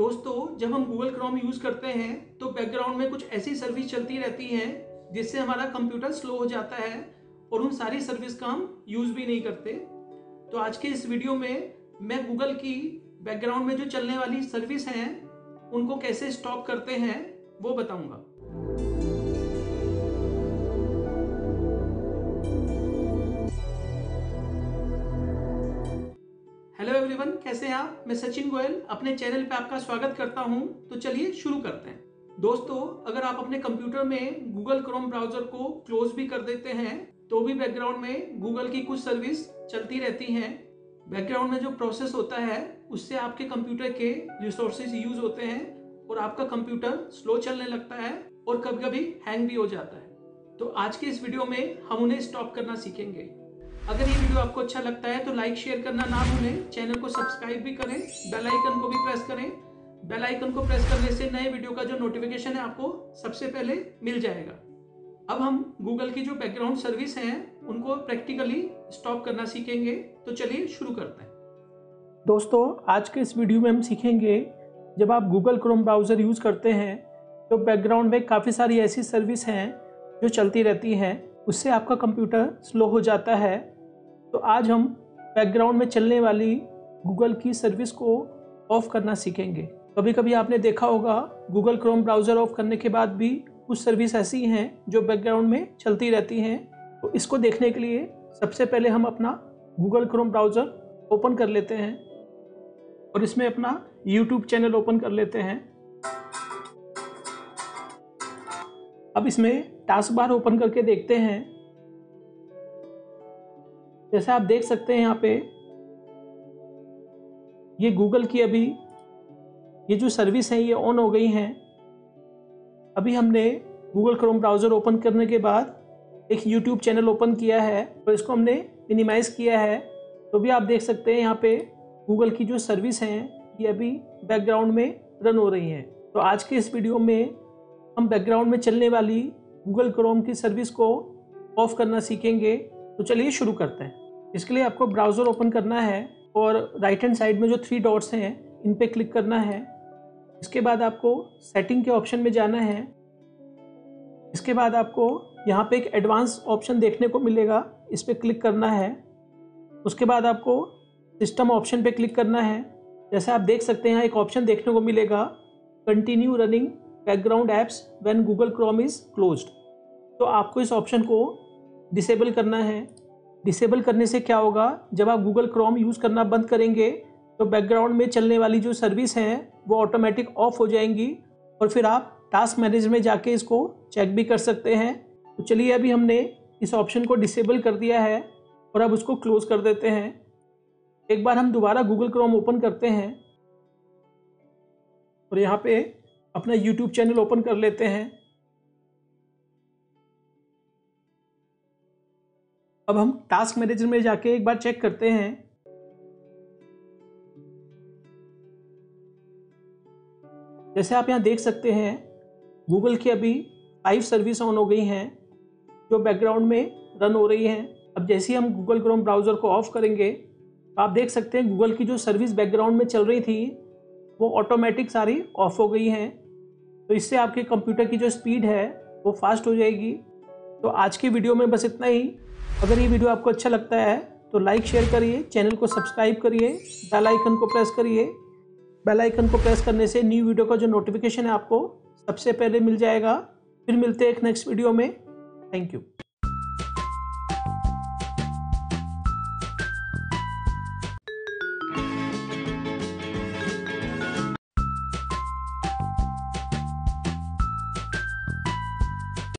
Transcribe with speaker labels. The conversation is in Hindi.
Speaker 1: दोस्तों, जब हम गूगल क्रोम यूज़ करते हैं तो बैकग्राउंड में कुछ ऐसी सर्विस चलती रहती है, जिससे हमारा कंप्यूटर स्लो हो जाता है और उन सारी सर्विस का हम यूज़ भी नहीं करते। तो आज के इस वीडियो में मैं गूगल की बैकग्राउंड में जो चलने वाली सर्विस हैं, उनको कैसे स्टॉप करते हैं, वो बताऊँगा। हेलो एवरीवन कैसे हैं आप? मैं सचिन गोयल, अपने चैनल पे आपका स्वागत करता हूँ। तो चलिए शुरू करते हैं। दोस्तों, अगर आप अपने कंप्यूटर में गूगल क्रोम ब्राउज़र को क्लोज भी कर देते हैं तो भी बैकग्राउंड में गूगल की कुछ सर्विस चलती रहती हैं। बैकग्राउंड में जो प्रोसेस होता है, उससे आपके कंप्यूटर के रिसोर्सेज यूज़ होते हैं और आपका कंप्यूटर स्लो चलने लगता है और कभी कभी हैंग भी हो जाता है। तो आज के इस वीडियो में हम उन्हें स्टॉप करना सीखेंगे। अगर ये वीडियो आपको अच्छा लगता है तो लाइक शेयर करना ना भूलें। चैनल को सब्सक्राइब भी करें। बेल आइकन को भी प्रेस करें। बेल आइकन को प्रेस करने से नए वीडियो का जो नोटिफिकेशन है आपको सबसे पहले मिल जाएगा। अब हम गूगल की जो बैकग्राउंड सर्विस हैं, उनको प्रैक्टिकली स्टॉप करना सीखेंगे। तो चलिए शुरू करते हैं। दोस्तों, आज के इस वीडियो में हम सीखेंगे, जब आप गूगल क्रोम ब्राउज़र यूज़ करते हैं तो बैकग्राउंड में काफ़ी सारी ऐसी सर्विस हैं जो चलती रहती हैं। उससे आपका कंप्यूटर स्लो हो जाता है। तो आज हम बैकग्राउंड में चलने वाली गूगल की सर्विस को ऑफ़ करना सीखेंगे। कभी कभी आपने देखा होगा, गूगल क्रोम ब्राउज़र ऑफ़ करने के बाद भी कुछ सर्विस ऐसी हैं जो बैकग्राउंड में चलती रहती हैं। तो इसको देखने के लिए सबसे पहले हम अपना गूगल क्रोम ब्राउज़र ओपन कर लेते हैं और इसमें अपना यूट्यूब चैनल ओपन कर लेते हैं। अब इसमें टास्क बार ओपन करके देखते हैं। जैसा आप देख सकते हैं यहाँ पे, ये गूगल की अभी, ये जो सर्विस है, ये ऑन हो गई हैं। अभी हमने गूगल क्रोम ब्राउज़र ओपन करने के बाद एक यूट्यूब चैनल ओपन किया है तो इसको हमने मिनिमाइज़ किया है। तो भी आप देख सकते हैं यहाँ पे गूगल की जो सर्विस हैं, ये अभी बैकग्राउंड में रन हो रही हैं। तो आज के इस वीडियो में हम बैकग्राउंड में चलने वाली गूगल क्रोम की सर्विस को ऑफ़ करना सीखेंगे तो चलिए शुरू करते हैं। इसके लिए आपको ब्राउज़र ओपन करना है और राइट हैंड साइड में जो थ्री डॉट्स हैं, इन पे क्लिक करना है। इसके बाद आपको सेटिंग के ऑप्शन में जाना है। इसके बाद आपको यहाँ पे एक एडवांस ऑप्शन देखने को मिलेगा, इस पर क्लिक करना है। उसके बाद आपको सिस्टम ऑप्शन पे क्लिक करना है। जैसे आप देख सकते हैं एक ऑप्शन देखने को मिलेगा continue running background apps when Google Chrome is closed तो आपको इस ऑप्शन को डिसेबल करना है। डिसेबल करने से क्या होगा? जब आप गूगल क्रोम यूज़ करना बंद करेंगे तो बैकग्राउंड में चलने वाली जो सर्विस हैं, वो ऑटोमेटिक ऑफ़ हो जाएँगी और फिर आप टास्क मैनेजर में जाके इसको चेक भी कर सकते हैं। तो चलिए अभी हमने इस ऑप्शन को डिसेबल कर दिया है और अब उसको क्लोज कर देते हैं। एक बार हम दोबारा गूगल क्रोम ओपन करते हैं और यहाँ पे अपना यूट्यूब चैनल ओपन कर लेते हैं। अब हम टास्क मैनेजर में जाके एक बार चेक करते हैं। जैसे आप यहाँ देख सकते हैं गूगल की अभी फाइव सर्विस ऑन हो गई हैं, जो बैकग्राउंड में रन हो रही हैं। अब जैसे ही हम गूगल क्रोम ब्राउज़र को ऑफ़ करेंगे तो आप देख सकते हैं गूगल की जो सर्विस बैकग्राउंड में चल रही थी वो ऑटोमेटिक सारी ऑफ़ हो गई हैं। तो इससे आपके कंप्यूटर की जो स्पीड है, वो फास्ट हो जाएगी। तो आज की वीडियो में बस इतना ही। अगर ये वीडियो आपको अच्छा लगता है तो लाइक शेयर करिए चैनल को सब्सक्राइब करिए बेल आइकन को प्रेस करिए। बेल आइकन को प्रेस करने से न्यू वीडियो का जो नोटिफिकेशन है आपको सबसे पहले मिल जाएगा। फिर मिलते हैं एक नेक्स्ट वीडियो में। Thank you